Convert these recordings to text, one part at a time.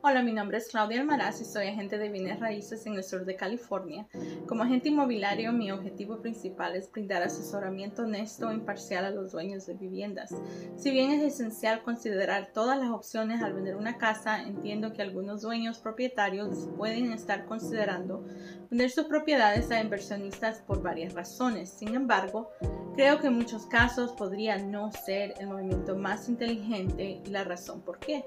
Hola, mi nombre es Claudia Almaraz y soy agente de bienes raíces en el sur de California. Como agente inmobiliario, mi objetivo principal es brindar asesoramiento honesto e imparcial a los dueños de viviendas. Si bien es esencial considerar todas las opciones al vender una casa, entiendo que algunos dueños propietarios pueden estar considerando vender sus propiedades a inversionistas por varias razones. Sin embargo, creo que en muchos casos podría no ser el movimiento más inteligente y la razón por qué.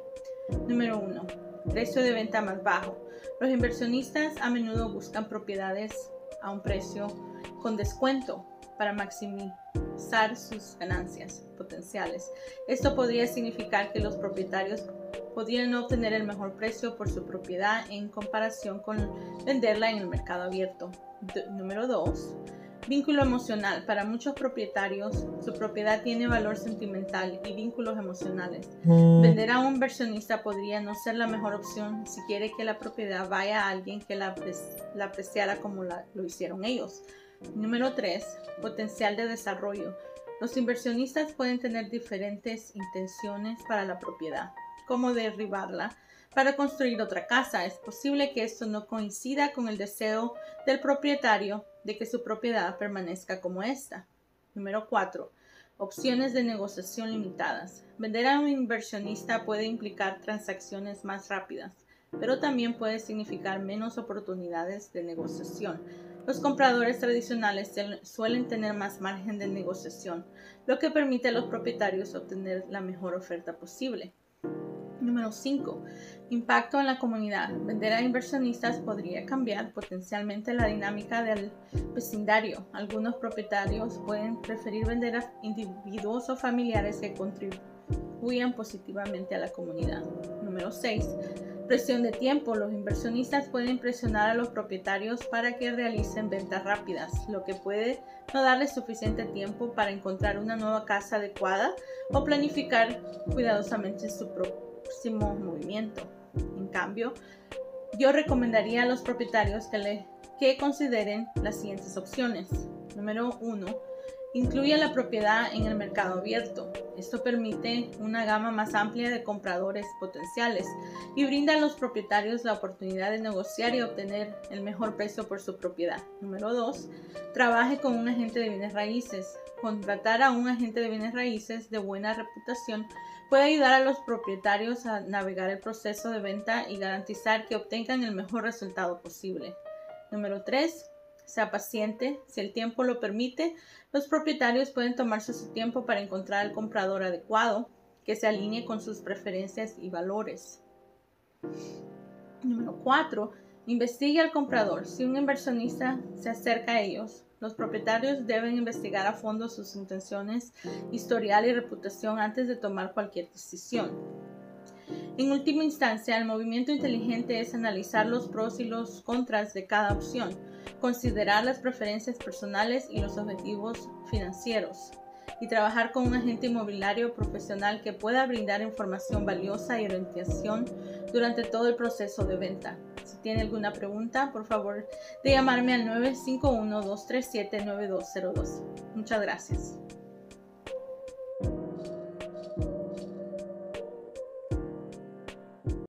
Número 1 precio de venta más bajo. Los inversionistas a menudo buscan propiedades a un precio con descuento para maximizar sus ganancias potenciales. Esto podría significar que los propietarios podrían obtener el mejor precio por su propiedad en comparación con venderla en el mercado abierto. número 2 Vínculo emocional. Para muchos propietarios, su propiedad tiene valor sentimental y vínculos emocionales. Mm. Vender a un inversionista podría no ser la mejor opción si quiere que la propiedad vaya a alguien que la, apreciara como lo hicieron ellos. Número 3. Potencial de desarrollo. Los inversionistas pueden tener diferentes intenciones para la propiedad, como derribarla, para construir otra casa. Es posible que esto no coincida con el deseo del propietario de que su propiedad permanezca como esta. Número 4. Opciones de negociación limitadas. Vender a un inversionista puede implicar transacciones más rápidas, pero también puede significar menos oportunidades de negociación. Los compradores tradicionales suelen tener más margen de negociación, lo que permite a los propietarios obtener la mejor oferta posible. Número 5. Impacto en la comunidad. Vender a inversionistas podría cambiar potencialmente la dinámica del vecindario. Algunos propietarios pueden preferir vender a individuos o familiares que contribuyan positivamente a la comunidad. Número 6. Presión de tiempo. Los inversionistas pueden presionar a los propietarios para que realicen ventas rápidas, lo que puede no darles suficiente tiempo para encontrar una nueva casa adecuada o planificar cuidadosamente su propio movimiento. En cambio, yo recomendaría a los propietarios que, le, que consideren las siguientes opciones. Número 1. Incluye la propiedad en el mercado abierto. Esto permite una gama más amplia de compradores potenciales y brinda a los propietarios la oportunidad de negociar y obtener el mejor precio por su propiedad. Número 2. Trabaje con un agente de bienes raíces. Contratar a un agente de bienes raíces de buena reputación puede ayudar a los propietarios a navegar el proceso de venta y garantizar que obtengan el mejor resultado posible. Número 3. Sea paciente. Si el tiempo lo permite, los propietarios pueden tomarse su tiempo para encontrar el comprador adecuado que se alinee con sus preferencias y valores. Número 4. Investigue al comprador. Si un inversionista se acerca a ellos, los propietarios deben investigar a fondo sus intenciones, historial y reputación antes de tomar cualquier decisión. En última instancia, el movimiento inteligente es analizar los pros y los contras de cada opción, considerar las preferencias personales y los objetivos financieros, y trabajar con un agente inmobiliario profesional que pueda brindar información valiosa y orientación durante todo el proceso de venta. Si tiene alguna pregunta, por favor de llamarme al 951-237-9202. Muchas gracias.